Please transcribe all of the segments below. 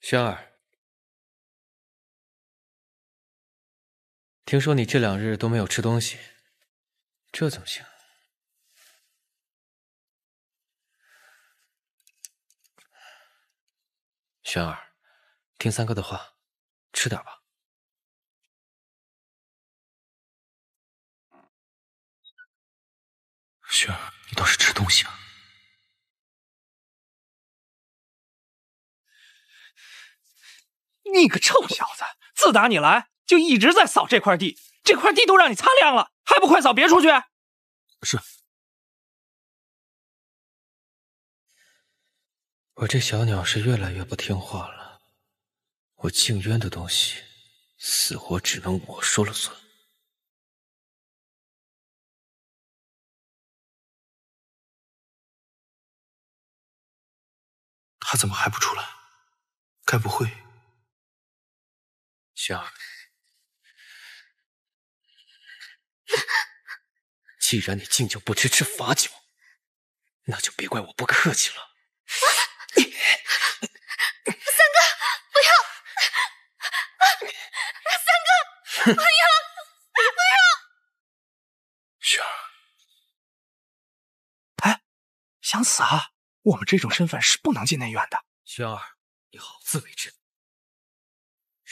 轩儿，听说你这两日都没有吃东西，这怎么行？轩儿，听三哥的话，吃点吧。轩儿，你倒是吃东西啊！你个臭小子，自打你来就一直在扫这块地，这块地都让你擦亮了，还不快扫别出去？是。我这小鸟是越来越不听话了，我静渊的东西，死活只能我说了算。他怎么还不出来？该不会……轩儿，既然你敬酒不吃吃罚酒，那就别怪我不客气了。三哥，不要！三哥，不要！不要！轩儿，哎，想死啊？我们这种身份是不能进内院的。轩儿，你好自为之。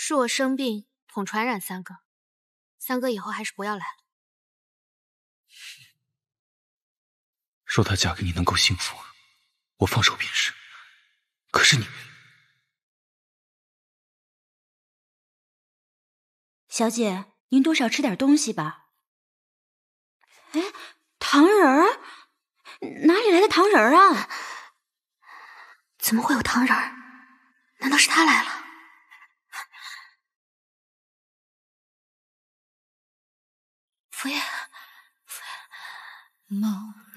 是我生病捅传染三哥，三哥以后还是不要来了。若她嫁给你能够幸福，我放手便是。可是你，小姐，您多少吃点东西吧。哎，糖人儿，哪里来的糖人儿啊？怎么会有糖人儿？难道是他来了？夫爷，夫爷，貌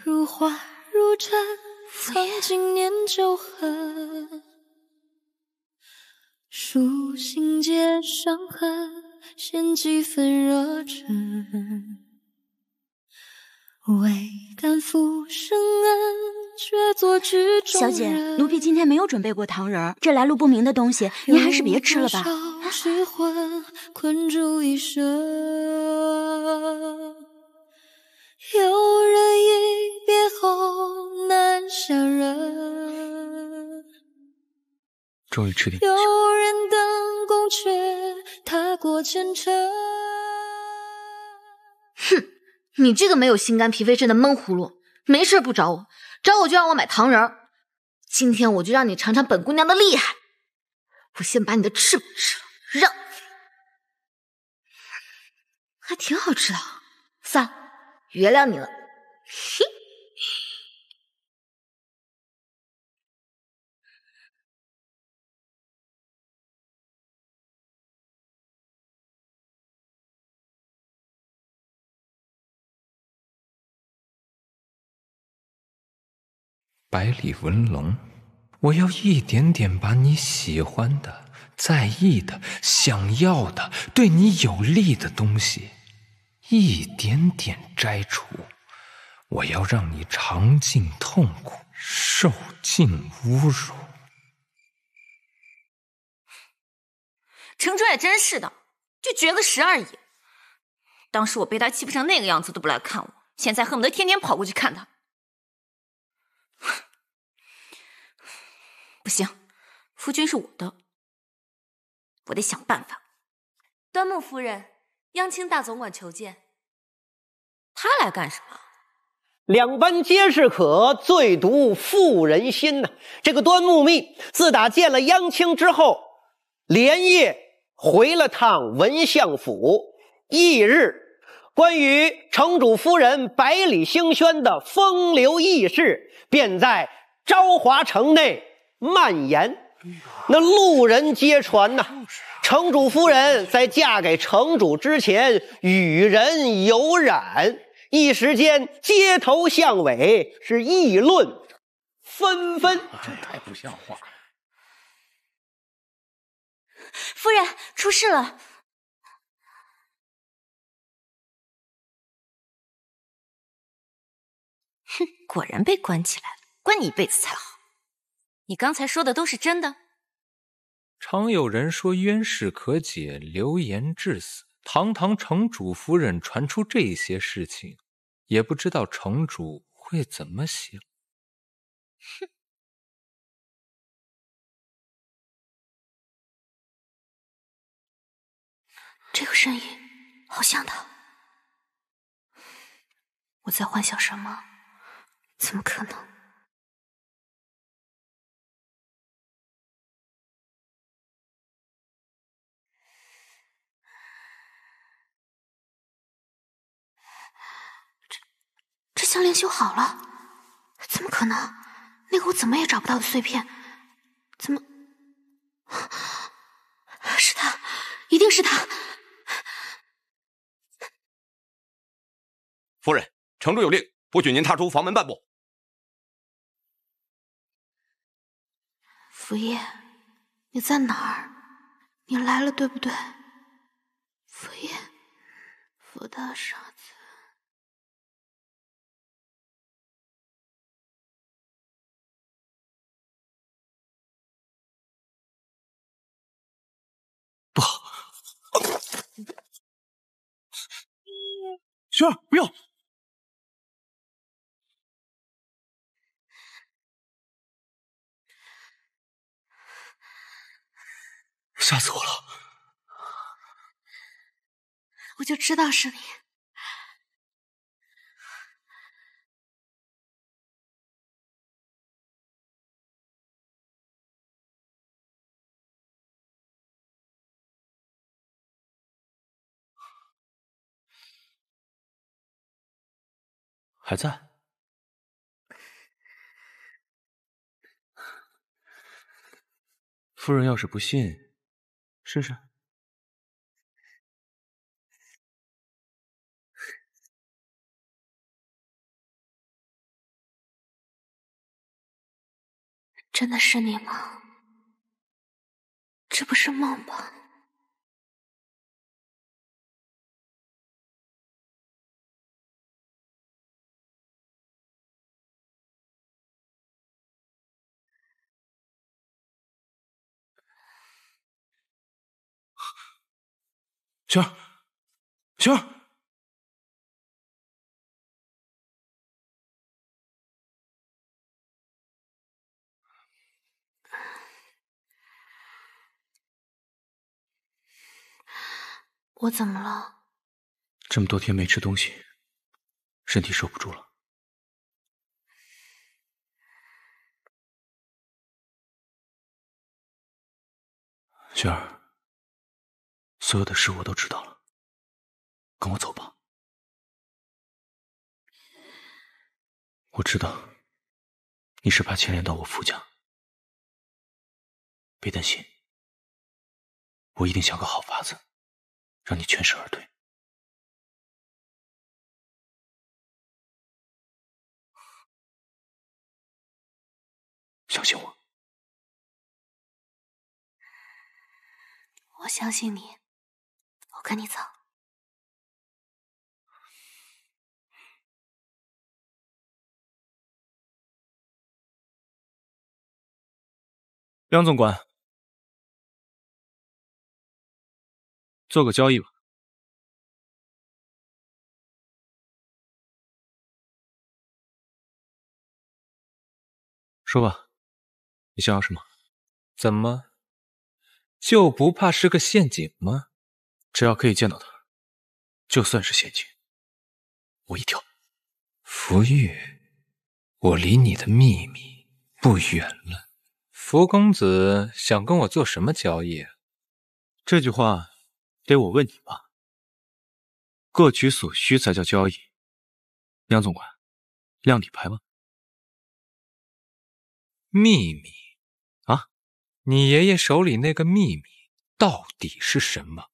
如花如尘，曾经念旧恨，书信皆伤痕，献几分热忱，未敢负生恩。小姐，奴婢今天没有准备过糖人儿，这来路不明的东西，您还是别吃了吧。有人一别后难相认，终于吃点。有人等宫阙，踏过前尘。哼，你这个没有心肝脾肺肾的闷葫芦，没事不找我。找我就让我买糖人儿，今天我就让你尝尝本姑娘的厉害。我先把你的翅膀吃了，让还挺好吃的。算了，原谅你了。嘿。百里文龙，我要一点点把你喜欢的、在意的、想要的、对你有利的东西，一点点摘除。我要让你尝尽痛苦，受尽侮辱。程卓也真是的，就绝个食而已。当时我被他欺负成那个样子都不来看我，现在恨不得天天跑过去看他。不行，夫君是我的，我得想办法。端木夫人，央青大总管求见。他来干什么？两般皆是可，最毒妇人心呐。这个端木密自打见了央青之后，连夜回了趟文相府。翌日，关于城主夫人百里星轩的风流轶事，便在昭华城内。蔓延，那路人皆传呐。城主夫人在嫁给城主之前与人有染，一时间街头巷尾是议论纷纷。这太不像话了！夫人出事了！哼，果然被关起来了，关你一辈子才好。你刚才说的都是真的？常有人说冤事可解，流言致死。堂堂城主夫人传出这些事情，也不知道城主会怎么想。哼！这个声音好像他，我在幻想什么？怎么可能？项链修好了？怎么可能？那个我怎么也找不到的碎片，怎么？是他，一定是他！夫人，城主有令，不许您踏出房门半步。福叶，你在哪儿？你来了，对不对？福叶，福大傻不要！吓死我了！我就知道是你。还在。夫人要是不信，试试。真的是你吗？这不是梦吧？萱儿，萱儿，我怎么了？这么多天没吃东西，身体受不住了。雪儿。所有的事我都知道了，跟我走吧。我知道你是怕牵连到我傅家，别担心，我一定想个好法子，让你全身而退。相信我，我相信你。我跟你走，梁总管，做个交易吧。说吧，你想要什么？怎么，就不怕是个陷阱吗？只要可以见到他，就算是陷阱，我一跳。福玉，我离你的秘密不远了。福公子想跟我做什么交易？这句话得我问你吧。各取所需才叫交易。杨总管，亮底牌吗？秘密啊？你爷爷手里那个秘密到底是什么？